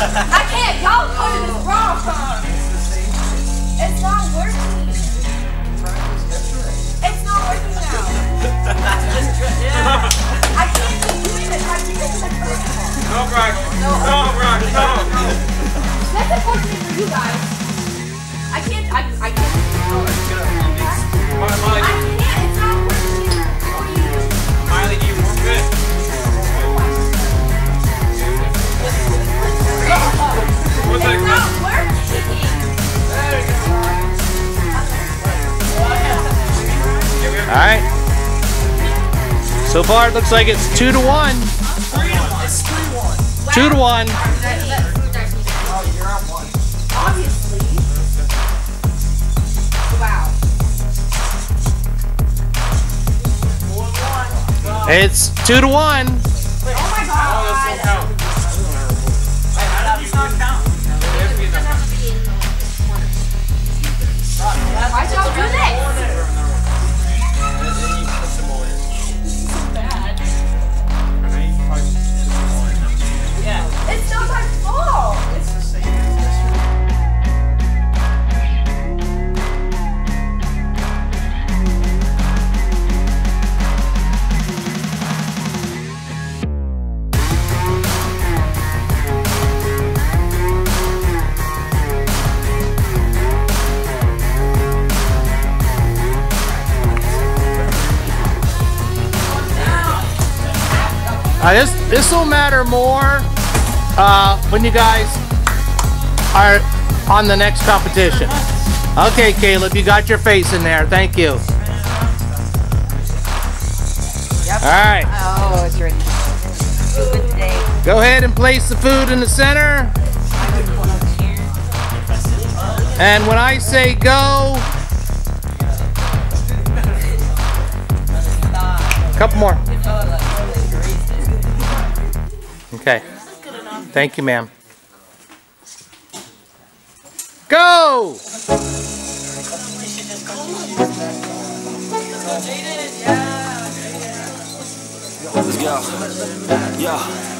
I can't. Y'all coding is wrong. It's not working. It's not working now. yeah. I can't keep doing. I keep getting. No, Brock. No, no Brock. No. no. That's unfortunate for you guys. I can't. I. I can't. Oh, All right. So far, it looks like it's two to one. Two to one. It's two to one. Uh, this this will matter more uh, when you guys are on the next competition. Okay, Caleb, you got your face in there. Thank you. All right, Oh, it's ready. Go ahead and place the food in the center. And when I say go, couple more. Okay. Thank you, ma'am. Go! Let's go. Yo.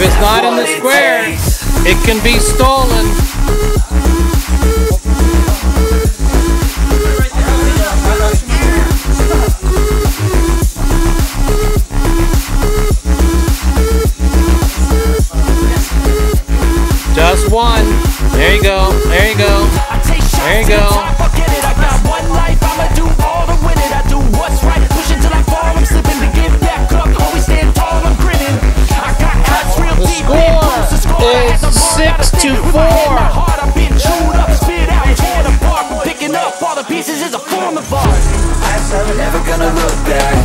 If it's not in the square, it can be stolen. Just one. There you go. There you go. There you go. Learn how to six to stand with my four. in my heart. I've been chewed up, spit out, torn apart. From picking up all the pieces is a form of art. Never gonna look back.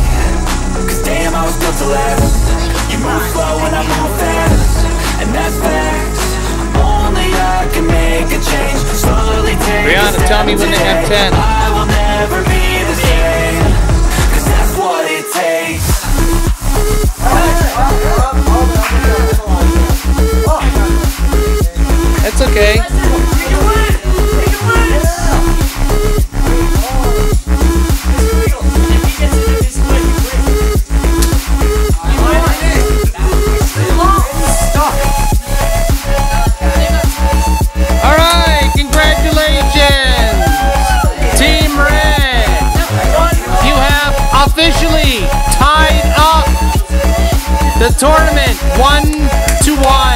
Cause damn, I was built to last. You move slow and I move fast. And that's facts. Only I can make a change. Slowly take a Brianna, tell me when they have step 10. Officially tied up the tournament one to one.